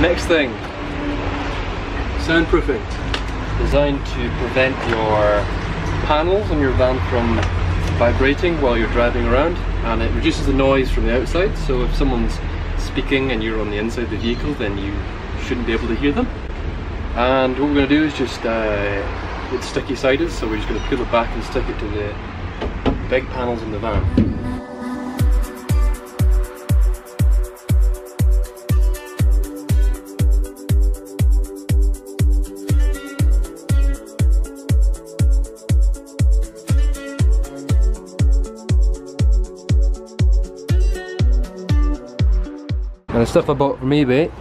Next thing, soundproofing. Designed to prevent your panels on your van from vibrating while you're driving around and it reduces the noise from the outside so if someone's speaking and you're on the inside of the vehicle then you shouldn't be able to hear them. And what we're going to do is just, uh, it's sticky sided so we're just going to peel it back and stick it to the big panels in the van. And the stuff I bought from eBay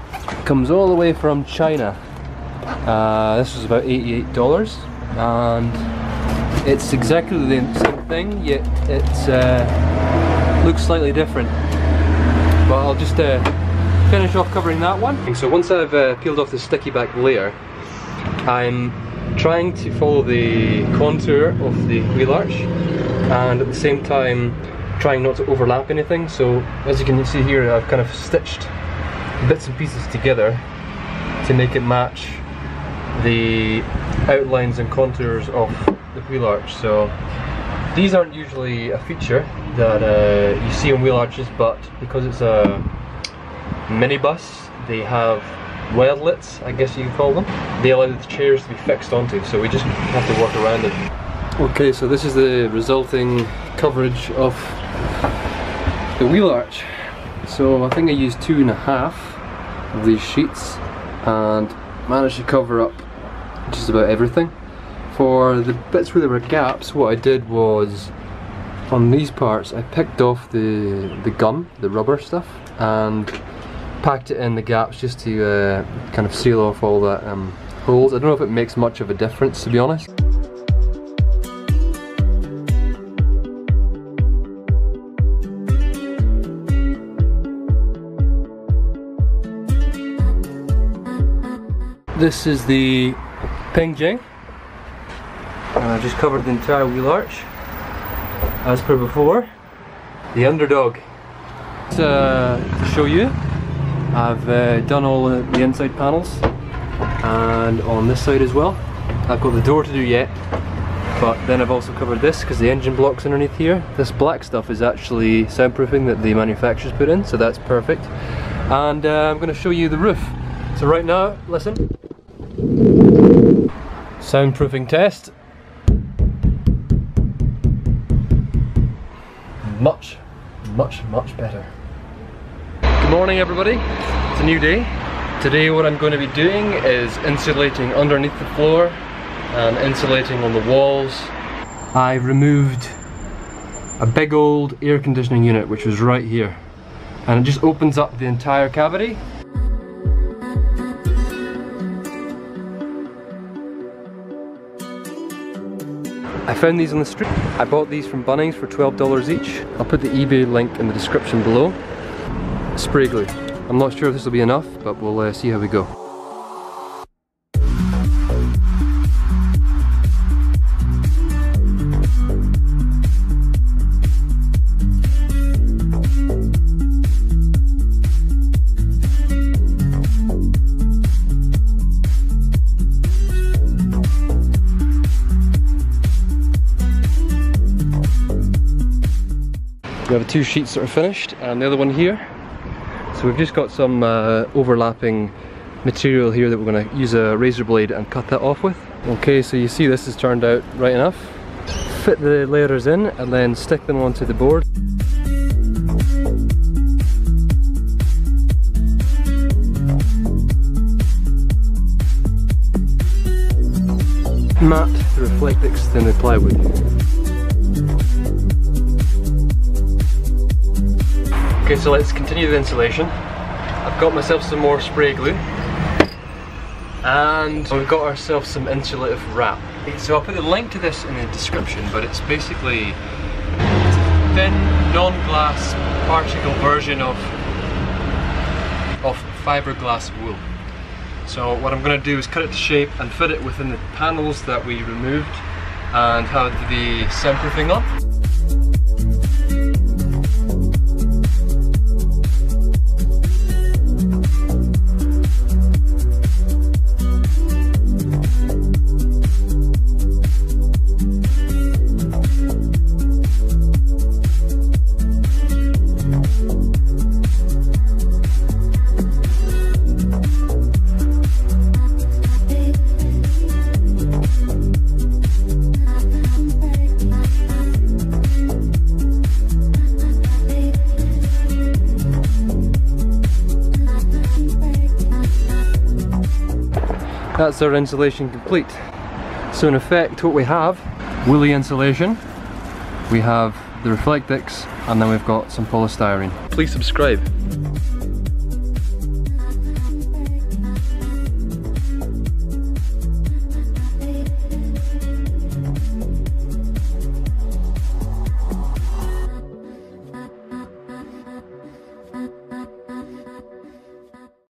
comes all the way from China. Uh, this was about $88 and it's exactly the same thing yet it uh, looks slightly different. But I'll just uh, finish off covering that one. So once I've uh, peeled off the sticky back layer I'm trying to follow the contour of the wheel arch and at the same time trying not to overlap anything. So as you can see here, I've kind of stitched bits and pieces together to make it match the outlines and contours of the wheel arch. So these aren't usually a feature that uh, you see on wheel arches, but because it's a minibus, they have wedlets, I guess you could call them. They allow the chairs to be fixed onto, so we just have to work around it. Okay, so this is the resulting coverage of the wheel arch. So I think I used two and a half of these sheets and managed to cover up just about everything. For the bits where there were gaps, what I did was on these parts I picked off the, the gum, the rubber stuff, and packed it in the gaps just to uh, kind of seal off all the um, holes. I don't know if it makes much of a difference to be honest. This is the Ping Jing. And I've just covered the entire wheel arch. As per before, the underdog. To, to show you, I've uh, done all the inside panels and on this side as well. I've got the door to do yet, but then I've also covered this because the engine block's underneath here. This black stuff is actually soundproofing that the manufacturers put in, so that's perfect. And uh, I'm going to show you the roof. So right now, listen. Soundproofing test. Much, much, much better. Good morning everybody. It's a new day. Today what I'm going to be doing is insulating underneath the floor and insulating on the walls. I removed a big old air conditioning unit which was right here and it just opens up the entire cavity I found these on the street. I bought these from Bunnings for $12 each. I'll put the eBay link in the description below. Spray glue. I'm not sure if this will be enough, but we'll uh, see how we go. We have two sheets that are finished and the other one here. So we've just got some uh, overlapping material here that we're going to use a razor blade and cut that off with. Okay, so you see this has turned out right enough. Fit the layers in and then stick them onto the board. Matte Reflectix than the plywood. Okay, so let's continue the insulation. I've got myself some more spray glue. And we've got ourselves some insulative wrap. So I'll put the link to this in the description, but it's basically a thin, non-glass, particle version of, of fiberglass wool. So what I'm going to do is cut it to shape and fit it within the panels that we removed and have the center thing on. That's our insulation complete. So in effect what we have, woolly insulation, we have the Reflectix and then we've got some polystyrene. Please subscribe.